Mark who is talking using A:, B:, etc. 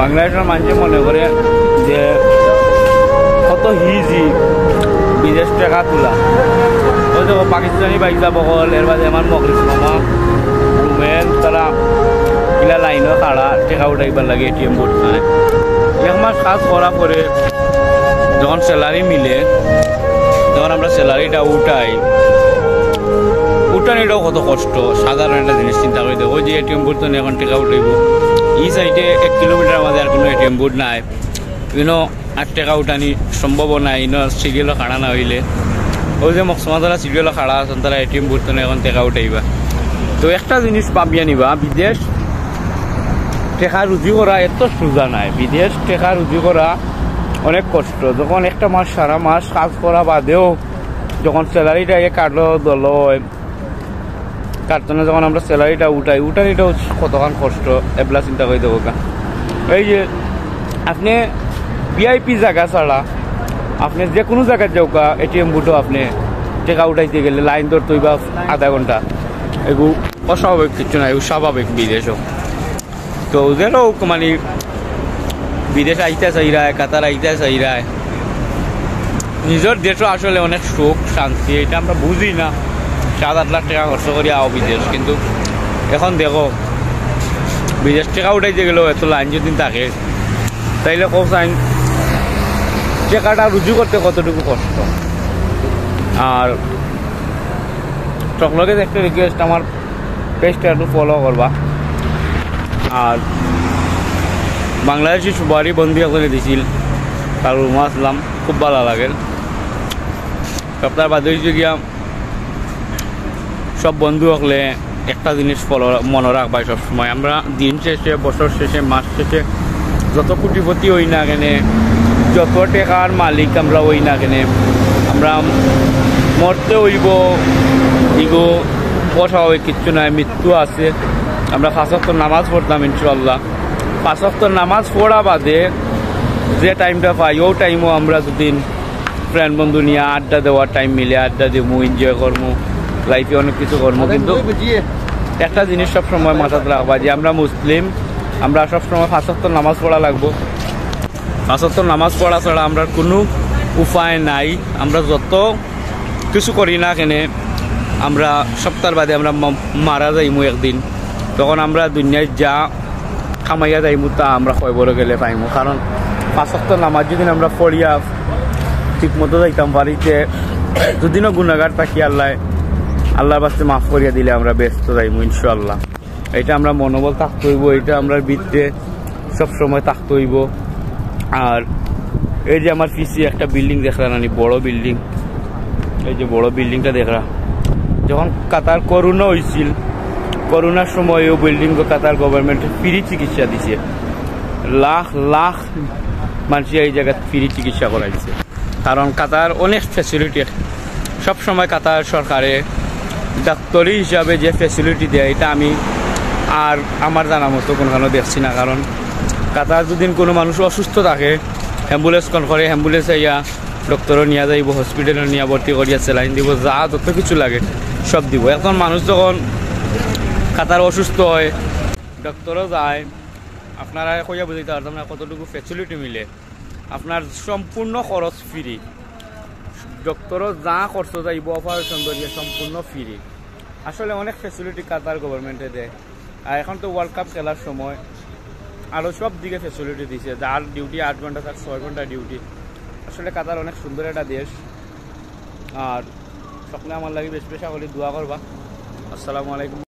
A: বাংলাদেশের মানুষে মনে করে যে কত হিজি বিদেশ টাকা তোলা। দেখো পাকিস্তানি বাইজা বকল এর বাদে আমার মগরিস রুমেন তারা কিলা লাইনও খাড়া টেকা উঠাইবার লাগে এটিএম বোর্ড এক মাস কাজ করা পরে যখন স্যালারি মিলে যখন আমরা স্যালারিটা উঠাই। উঠানিটাও কত কষ্ট, সাধারণ একটা জিনিস চিন্তা করে দেখো যে এটিএম বোর্ড এখন টেকা উঠাইব। এই সাইডে এক কিলোমিটার আমাদের আর কোনো এটিএম বোর্ড নাই। ইনো আট টাকা উঠানি সম্ভব নাই ইনো সিরিয়ালও খাড়া না হইলে। ওই যে মকসমা তারা সিরিয়ালও খাড়া আছেন তারা এটিএম বোর্ড তো এখন টেকা উঠাইবা। তো একটা জিনিস পাবিয়া নিবা বিদেশ টেকা রুজি করা এত সোজা নাই। বিদেশ টেকা রুজি করা অনেক কষ্ট। যখন একটা মাস, সারা মাস কাজ করা বাদেও যখন স্যালারিটা কাটলো দল কাটতো না যখন আমরা স্যালারিটা উঠাই উঠানিটাও কতক্ষণ কষ্ট, এবলা চিন্তা করে দেবো এই যে, আপনি ভিআইপি জায়গা ছাড়া আপনি যে কোনো জায়গায় যাও কা এটিএম বুটো আপনি টেকা উঠাইতে গেলে লাইন ধরতে বা আধা ঘণ্টা। এগু অস্বাভাবিক কিছু না, এগু স্বাভাবিক বিদেশও তো ওদেরও মানে বিদেশ আইতে চাইরায় কাতার আইতে চাইরায় নিজের দেশও আসলে অনেক সুখ, শান্তি, এটা আমরা বুঝি না। সাত আট লাখ টাকা খরচ করি আও বিদেশ, কিন্তু এখন দেখো, বিদেশ টাকা উঠাইতে গেলেও এত লাইন যদি থাকে, তাইলে কো চাইন টাকাটা রুজু করতে কতটুকু কষ্ট। আর সকলকে একটা রিকোয়েস্ট আমার পেজটা একটু ফলো করবা। আর বাংলাদেশি সুপারি বন্দি করে দিছিল, তার রুমা আসলাম, খুব ভালো লাগে। সপ্তাহ বাদে গিয়া সব বন্ধু হকলে একটা জিনিস ফলো, মনে রাখবা সবসময়। আমরা দিন শেষে, বছর শেষে, মাস শেষে যত কোটিপতি হই না কেনে, যত টেকার মালিক আমরা হই না কেনে, আমরা মরতে হইব, ইগো অস্বাভাবিক কিচ্ছু নাই, মৃত্যু আছে। আমরা ফাঁসক্ত নামাজ পড়তাম ইনশাল্লাহ পাঁচক্ত নামাজ পড়া বাদে যে টাইমটা পাই, ও টাইমও আমরা দুদিন ফ্রেন্ড বন্ধু নিয়ে আড্ডা দেওয়ার টাইম মিলে, আড্ডা দেবো এনজয় করব। লাইফে অনেক কিছু করব কিন্তু একটা জিনিস সবসময় মাথাতে রাখবা যে আমরা মুসলিম আমরা সবসময় ফাঁসক্ত নামাজ পড়া লাগবো। ফাঁসক্ত নামাজ পড়া ছাড়া আমরা কোনো উপায় নাই। আমরা যত কিছু করি না কেনে আমরা সপ্তাহ বাদে আমরা মারা যাইমু একদিন। তখন আমরা দুনিয়ায় যা খামাইয়া যাইমু তা আমরা কয়বর গেলে পাইমু। কারণ পাঁচক্ত নামাজ যদি আমরা পড়িয়া ঠিক মতো যাইতাম বাড়িতে দুদিনও গুণাগার থাকি আল্লাহ আল্লাহর বাস্তে মাফ করিয়া দিলে আমরা ব্যস্ত যাইমু ইনশাল্লাহ এটা আমরা মনোবল থাকতে হইব এটা আমরা বৃত্তে সবসময় থাকতে হইব আর এই যে আমার পিসি একটা বিল্ডিং দেখলাম নানি বড় বিল্ডিং। এই যে বড় বিল্ডিংটা দেখরা যখন কাতার করোনা হয়েছিল করোনার সময় ও বিল্ডিং কাতার গভর্নমেন্ট ফ্রি চিকিৎসা দিছে। লাখ লাখ মানুষ এই জায়গায় ফ্রি চিকিৎসা করাইছে। কারণ কাতার অনেক ফ্যাসিলিটি সব সময় কাতার সরকারে ডাক্তারি হিসাবে যে ফ্যাসিলিটি দেয়, এটা আমি আর আমার জানা মতো কোনোখানে দেখছি না। কারণ কাতার যদি কোনো মানুষ অসুস্থ থাকে অ্যাম্বুলেন্স কল করে অ্যাম্বুলেন্স ইয়া ডক্টরও নিয়ে যাইব হসপিটালে নিয়ে ভর্তি করিয়া স্যালাইন দিব, যা যত কিছু লাগে সব দিব। এখন মানুষ যখন কাতার অসুস্থ হয় ডক্টরও যায়, আপনারা কইয়া বুঝাইতে পারতাম না কতটুকু ফ্যাসিলিটি মিলে। আপনার সম্পূর্ণ খরচ ফ্রি ডক্টরও যা খরচ যাইব অপারেশন ধরিয়ে সম্পূর্ণ ফ্রি আসলে অনেক ফেসিলিটি কাতার গভর্নমেন্টে দেয়। আর এখন তো ওয়ার্ল্ড কাপ খেলার সময়। আরও সব দিকে ফেসিলিটি দিছে। যার ডিউটি আট ঘণ্টা থাক ছয় ঘণ্টা ডিউটি আসলে কাতার অনেক সুন্দর একটা দেশ। আর সকলে আমার লাগে বেশ বেশা করে, দোয়া করবা। আসসালামু আলাইকুম।